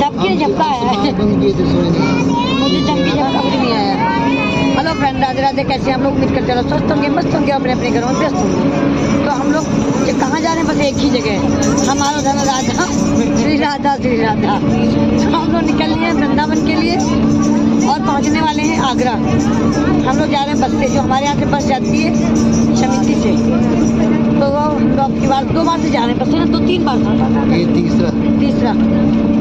झपकी झपका बंद थे सोए नहीं मुझे झपकी झपका भी नहीं आया हेलो फ्रेंड राधे राधे, कैसे हम लोग? उम्मीद करते हैं स्वस्थ होंगे, मस्त होंगे अपने अपने घरों में व्यस्त होंगे। तो हम लोग कहाँ जा रहे हैं? बस एक ही जगह हमारा धन राधा। श्री राधा श्री राधा। तो हम लोग निकल लिए वृंदावन के लिए। और पहुँचने वाले हैं आगरा। हम लोग जा रहे हैं बस से जो हमारे यहाँ से बस जाती है समिति से। तो वो हम लोग की बार दो बार से जा रहे हैं बस से ना दो तीन बार से ये तीसरा। तीसरा।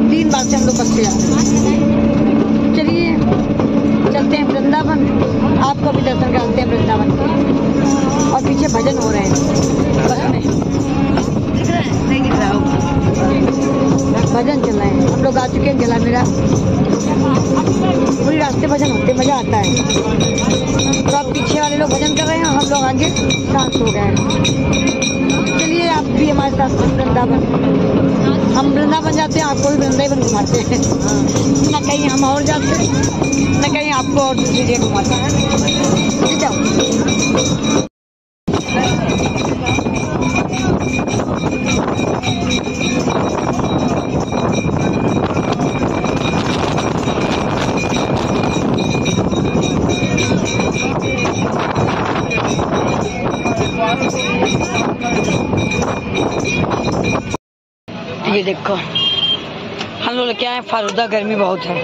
तीन बार से हम लोग बस से जा रहे हैं। चलिए चलते हैं वृंदावन। आपको भी दर्शन कराते हैं वृंदावन के। और पीछे भजन हो रहे हैं। बस में। भजन चल रहे हैं। हम लोग आ चुके हैं गला मेरा। पूरी रास्ते भजन, होते मज़ा आता है। तो आप पीछे वाले लोग भजन कर रहे हैं और हम लोग आगे शांत हो गए हैं। चलिए, आप भी हमारे साथ वृंदावन। हम वृंदावन जाते हैं, आपको भी वृंदावन घुमाते हैं। ना कहीं हम और जाते हैं, न कहीं आपको और दूसरी जगह घुमाते हैं। जाओ ये देखो। हम लोग क्या है फालूदा गर्मी बहुत है।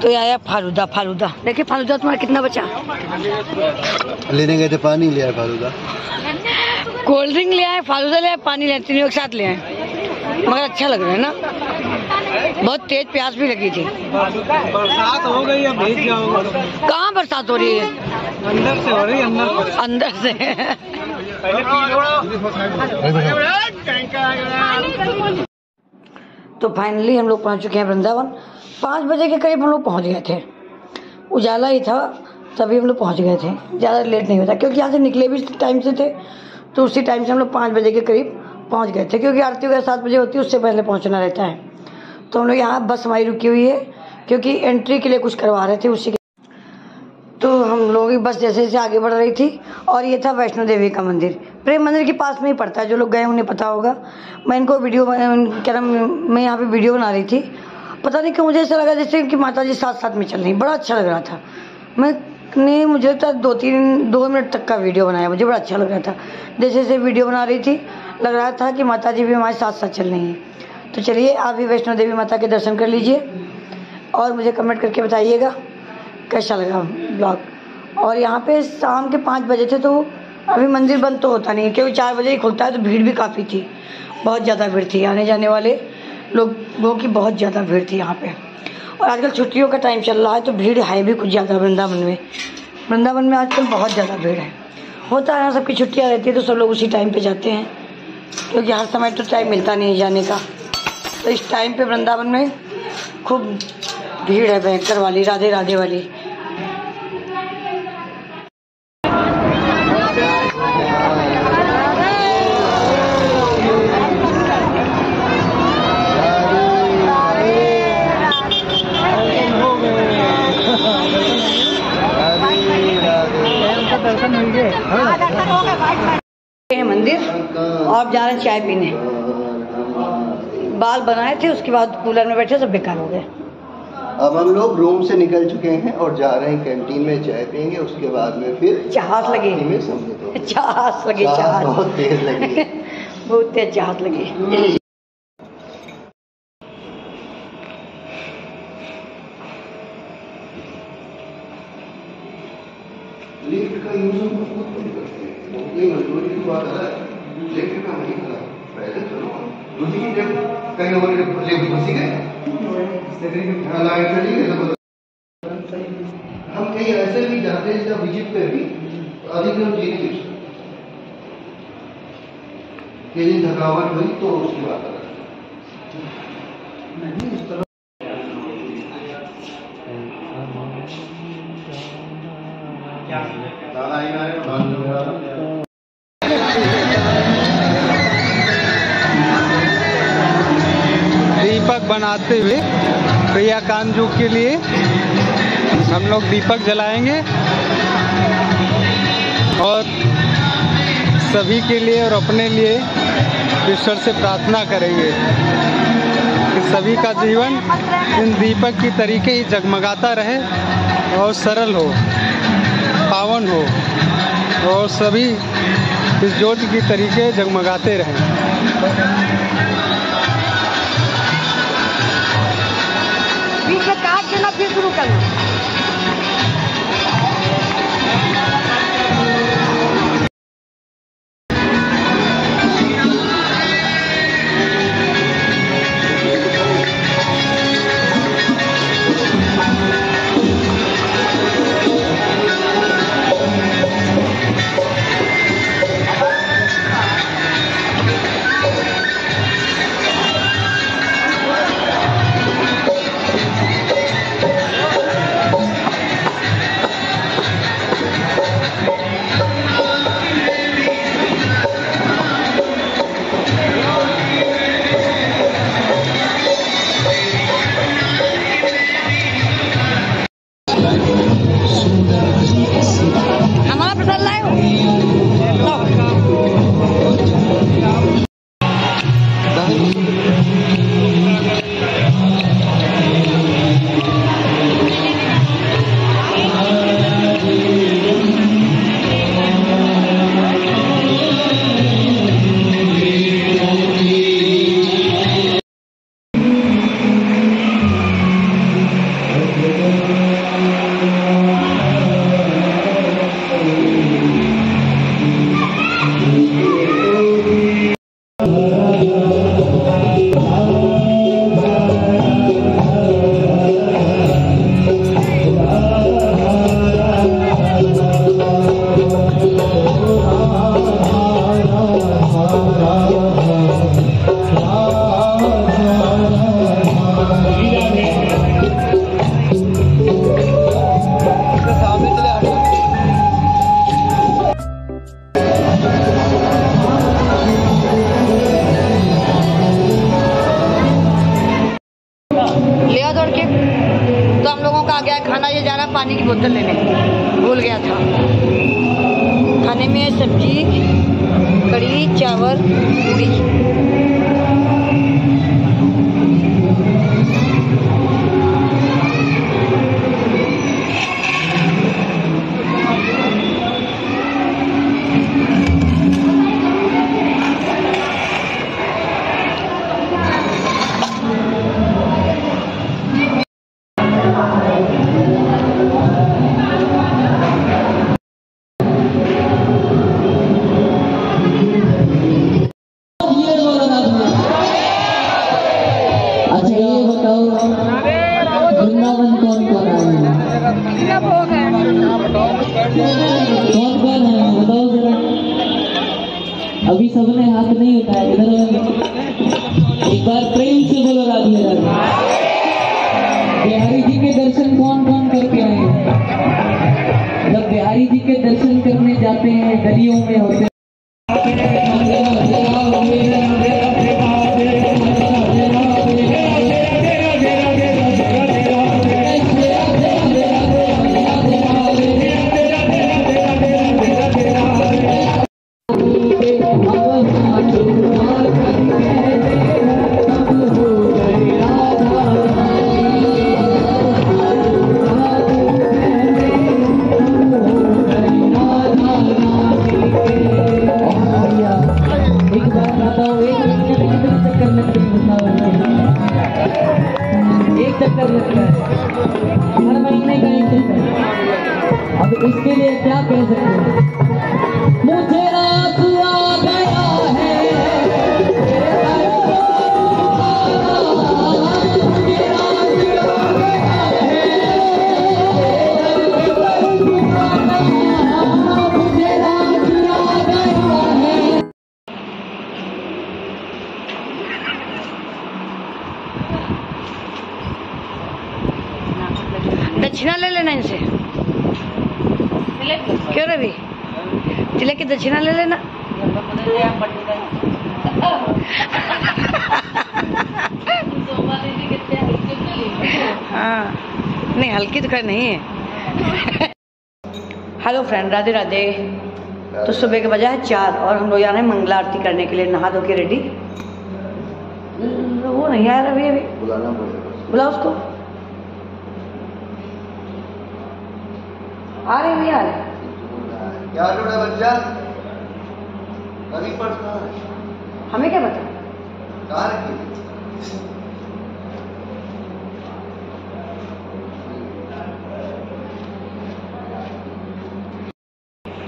तो ये आया फालूदा फालूदा। देखिए फालूदा तुम्हारा कितना बचा। लेने गए थे पानी ले आए फालूदा। कोल्ड ड्रिंक ले आए फालूदा ले आए पानी ले आए तीनों एक साथ ले आए। मगर अच्छा लग रहा है ना। बहुत तेज प्यास भी लगी थी। बरसात हो गई अब भीग जाओगे कहाँ बरसात हो रही है? अंदर से हो रही है, अंदर से। अंदर से। तो फाइनली हम लोग पहुँच चुके हैं वृंदावन। पाँच बजे के करीब हम लोग पहुँच गए थे। उजाला ही था, तभी हम लोग पहुँच गए थे। ज़्यादा लेट नहीं होता, क्योंकि यहाँ से निकले भी टाइम से थे तो उसी टाइम से हम लोग पाँच बजे के करीब पहुँच गए थे, क्योंकि आरती वगैरह सात बजे होती है, उससे पहले पहुँचना रहता है। तो हम लोग यहाँ बस हमारी रुकी हुई है, क्योंकि एंट्री के लिए कुछ करवा रहे थे, उसी लोगों की बस जैसे जैसे आगे बढ़ रही थी, और ये था वैष्णो देवी का मंदिर। प्रेम मंदिर के पास में ही पड़ता है, जो लोग गए उन्हें पता होगा। मैं इनको वीडियो क्या नाम, मैं यहाँ पे वीडियो बना रही थी। पता नहीं क्यों मुझे ऐसा लगा जैसे कि माता जी साथ साथ में चल रही बड़ा अच्छा लग रहा था। मैं, ने मुझे लगता दो तीन दो मिनट तक का वीडियो बनाया। मुझे बड़ा अच्छा लग रहा था। जैसे जैसे वीडियो बना रही थी, लग रहा था कि माता जी भी हमारे साथ साथ चल रही हैं। तो चलिए, आप भी वैष्णो देवी माता के दर्शन कर लीजिए, और मुझे कमेंट करके बताइएगा, कैसा लगा ब्लॉग? और यहाँ पे शाम के पाँच बजे थे तो अभी मंदिर बंद तो होता नहीं है, क्योंकि चार बजे ही खुलता है तो भीड़ भी काफ़ी थी। बहुत ज़्यादा भीड़ थी आने जाने वाले लोगों की बहुत ज़्यादा भीड़ थी यहाँ पे। और आजकल छुट्टियों का टाइम चल रहा है तो भीड़ है भी कुछ ज़्यादा वृंदावन में। वृंदावन में आजकल बहुत ज़्यादा भीड़ है। होता है सबकी छुट्टियाँ रहती है तो सब लोग उसी टाइम पे जाते हैं क्योंकि हर समय तो टाइम मिलता नहीं जाने का। तो इस टाइम पे वृंदावन में खूब भीड़ है भयंकर वाली राधे राधे वाली दर्शन मिल गए ये है मंदिर और जा रहे हैं चाय पीने। बाल बनाए थे उसके बाद कूलर में बैठे सब बेकार हो गए। अब हम लोग रूम से निकल चुके हैं और जा रहे हैं कैंटीन में चाय पियेंगे उसके बाद में फिर जहाज़ लगी। में सम्मिलित लगी चाह बहुत तेज लगी। बहुत तेज जहाज़ लगी। का यूज़ हम लोग खुद नहीं करते हैं वो कोई मजबूरी की बात है लिफ्ट का नहीं करा पहले चलो दूसरी जब लोगों ने लिफ्ट घुसी गए तो हम कहीं ऐसे भी जाते हैं जब विज़िट पे भी अधिक हम जी नहीं सकते यदि थकावट हुई तो उसकी बात अलग नहीं, इस तरह बनाते हुए प्रिया कांजू के लिए हम लोग दीपक जलाएँगे और सभी के लिए और अपने लिए ईश्वर से प्रार्थना करेंगे कि सभी का जीवन इन दीपक की तरीके ही जगमगाता रहे और सरल हो, पावन हो और सभी इस ज्योति की तरीके जगमगाते रहें। भूल गया था। खाने में सब्ज़ी कड़ी चावल पूरी अभी सबने हाथ नहीं उठाया, इधर एक बार प्रेम से बोलो, राधे राधे। बिहारी जी के दर्शन कौन कौन करके आए जब बिहारी जी के दर्शन करने जाते हैं, गलियों में होते एक बताओ एक चक्कर लग रही एक चक्कर लगता है हर महीने का एक चक्कर। अब इसके लिए क्या कह सकते हैं? दक्षिणा ले लेना इनसे। क्यों रवि? तिलक की दक्षिणा ले लेना। हाँ नहीं हल्की तो खैर नहीं है। Hello friend Radhe Radhe. तो सुबह के बजाय चार और हम लोग जा रहे हैं मंगला आरती करने के लिए नहा धो के रेडी वो नहीं आया अभी अभी। बुलाना पड़ेगा। बुला उसको। आ रहे नहीं आ रहे क्या लोड़ा बच्चा? है? हमें क्या पता? कहाँ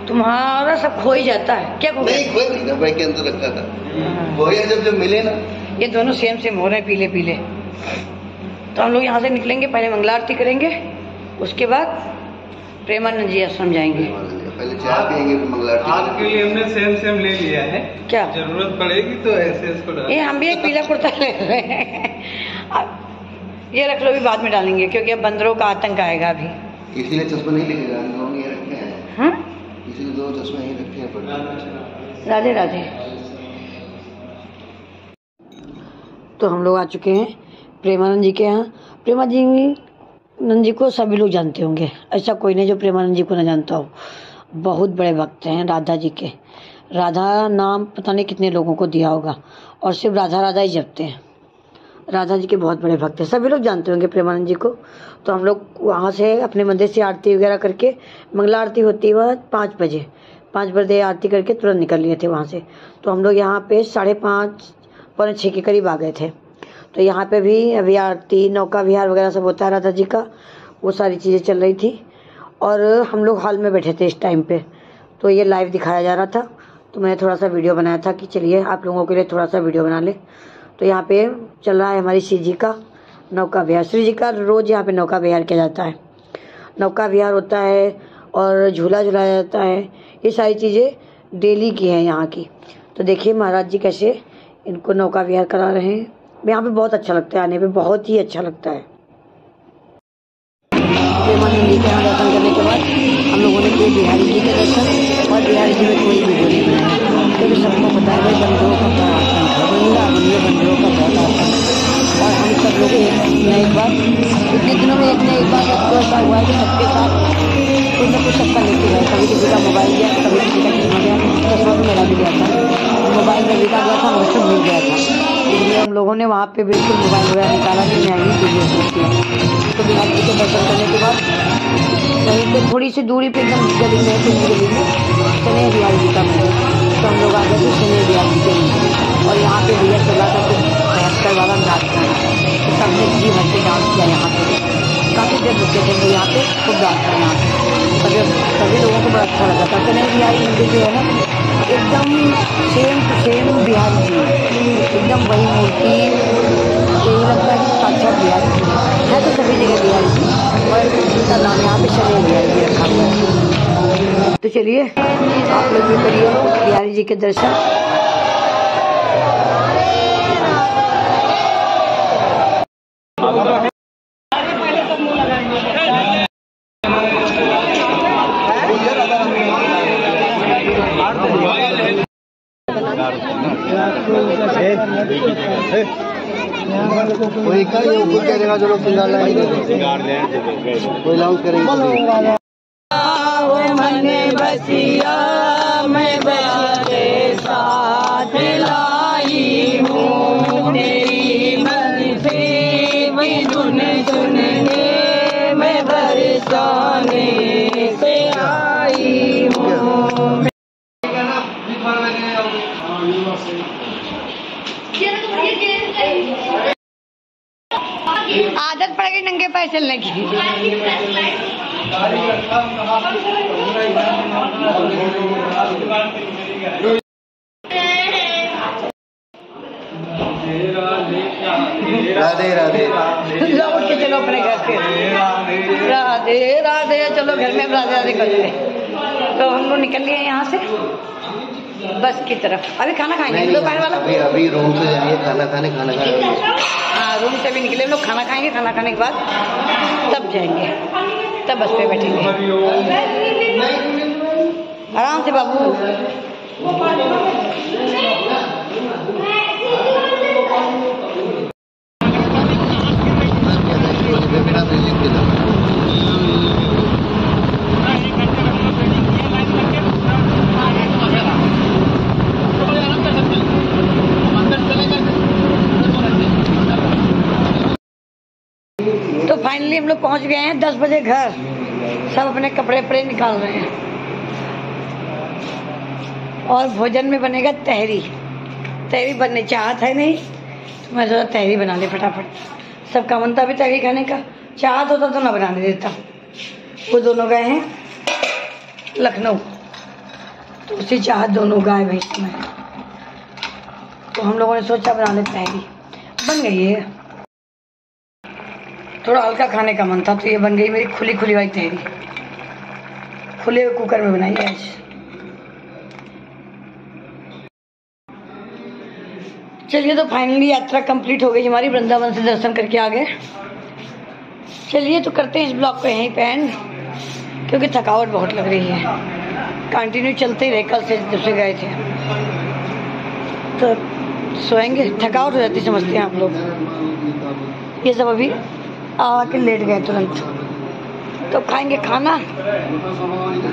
तुम्हारा सब खो ही जाता है। क्या खो नहीं खोई नहीं बैग के अंदर रखा था। खोया जब जब मिले ना। ये दोनों सेम सेम हो रहे हैं पीले पीले। तो हम लोग यहाँ से निकलेंगे पहले मंगला आरती करेंगे उसके बाद प्रेमानंद जी आश्रम जाएँगे पहले चाय पियेंगे फिर आपके लिए हमने सेम सेम ले लिया है। क्या? ज़रूरत पड़ेगी तो ऐसे इसको ये हम भी एक पीला कुर्ता ले रहे हैं। ये रख लो भी बाद में डालेंगे क्योंकि अब बंदरों का आतंक आएगा अभी। इसीलिए चश्मा नहीं लेके जा रहे दोनों ये रखे हैं? इसीलिए दो चश्मा यहीं रखे हैं राधे राधे। तो हम लोग आ चुके हैं प्रेमानंद जी के यहाँ। प्रेमा जी नंद जी को सभी लोग जानते होंगे। ऐसा कोई नहीं जो प्रेमानंद जी को ना जानता हो। बहुत बड़े भक्त हैं राधा जी के। राधा नाम पता नहीं कितने लोगों को दिया होगा। और सिर्फ़ राधा राधा ही जपते हैं। राधा जी के बहुत बड़े भक्त हैं। सभी लोग जानते होंगे प्रेमानंद जी को। तो हम लोग वहाँ से अपने मंदिर से आरती वगैरह करके मंगला आरती होती है वह पाँच बजे। पाँच बजे आरती करके तुरंत निकल लिए थे वहाँ से। तो हम लोग यहाँ पे साढ़े पाँच, पौने छः के करीब आ गए थे। तो यहाँ पे भी अभी आरती नौका विहार वगैरह सब होता है राधा जी का, वो सारी चीज़ें चल रही थी। और हम लोग हॉल में बैठे थे इस टाइम पे। तो ये लाइव दिखाया जा रहा था। तो मैंने थोड़ा सा वीडियो बनाया था कि चलिए आप लोगों के लिए थोड़ा सा वीडियो बना ले। तो यहाँ पे चल रहा है हमारी श्री जी का नौका विहार श्री जी का रोज़ यहाँ पे नौका विहार किया जाता है। नौका विहार होता है और झूला झुलाया जाता है। ये सारी चीज़ें डेली की हैं यहाँ की। तो देखिए महाराज जी कैसे इनको नौका विहार करा रहे हैं। यहाँ पे बहुत अच्छा लगता है, आने पे बहुत ही अच्छा लगता है। दर्शन करने के बाद हम लोगों ने किए बिहारी जी के दर्शन और बिहारी जी में कोई नहीं क्योंकि सबको पता है बंदरों का बंदरों का और हम सब लोग एक बार, इतने दिनों में एक बार तो ऐसा हुआ है कि सबके साथ कुछ न कुछ सबका लेके गए, कभी किसी का मोबाइल गया, कभी किसी का गया तो मेरा भी गया था। मोबाइल में का गया था मुझसे मिल गया था। इसलिए हम लोगों ने वहाँ पे बिल्कुल मोबाइल वगैरह निकाला कि मैं किया तो बिहार जी के दर्शन करने के बाद वहीं पे थोड़ी सी दूरी पे एकदम गली में पिंड गली में शनि बिहार जी का मंदिर तो हम लोग आ गए थे शनि बिहार जी के मंदिर और यहाँ पे भैया चला था कुछ बहत्तर वाला नाच गाना तो सबने जी भर के डांस किया यहाँ पे। काफ़ी देर रुके थे तो यहाँ पे, खूब डांस था यहाँ पे। सभी सभी लोगों को बड़ा अच्छा लगा था। शनि बिहारी मंदिर जो है ना एकदम same to same Bihari ji एकदम वही मूर्ति यही लगता है कि साक्षात बिहारी जी है तो सभी जगह बिहारी जी पर उनका नाम यहाँ पे शनि बिहारी जी रखा हुआ तो चलिए, आप लोग भी करिए बिहारी जी के दर्शन। क्या जगह जो लोग सिंगार लाएँगे? कोई लाउंज करेंगे मन बसिया मैं बसे साथ। चलने की राधे राधे। लौट के चलो अपने घर पे। राधे राधे चलो घर में राधे राधे कर ले। तो हम लोग निकल लिए यहाँ से। बस की तरफ़। अभी खाना खाएँगे? दोपहर वाला? अभी अभी रूम से जाइए खाना खाने खाना खाने। हाँ रूम से भी निकले हम लोग खाना खाएँगे खाना खाने के बाद तब जाएँगे। तब बस पे बैठेंगे। आराम से बाबू। बिना फाइनली हम लोग पहुँच गए हैं दस बजे घर। सब अपने कपड़े वपड़े निकाल रहे हैं। और भोजन में बनेगा तहरी। तहरी बनने चाहत है नहीं तो मैं सोचा तहरी बना ले फटाफट। सबका मन था भी तहरी खाने का। चाहत होता तो ना बनाने देता। वो दोनों गए हैं लखनऊ। तो उसी चाहत दोनों गाय भैंस में। तो हम लोगों ने सोचा बना ले तहरी। बन गई है। थोड़ा हल्का खाने का मन था तो ये बन गई मेरी खुली खुली वाली तहरी। खुले कुकर में बनाई है आज। चलिए तो फाइनली यात्रा कंप्लीट हो गई हमारी, वृंदावन से दर्शन करके आ गए चलिए तो करते हैं इस ब्लॉग को यहीं पे एंड क्योंकि थकावट बहुत लग रही है। कंटिन्यू चलते ही रहे, कल से जब से गए थे। तो सोएँगे, थकावट हो जाती समझते हैं आप लोग। ये सब अभी आके लेट गए तुरंत। तो खाएँगे खाना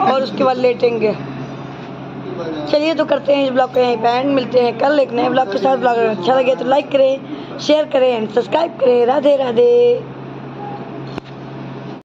और उसके बाद लेटेंगे। चलिए तो करते हैं इस ब्लॉग को यहीं बैंड मिलते हैं कल एक नए ब्लॉग के साथ। ब्लॉग अच्छा लगे तो लाइक करें शेयर करें सब्सक्राइब करें। राधे राधे।